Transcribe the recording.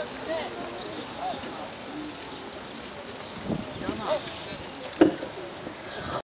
はい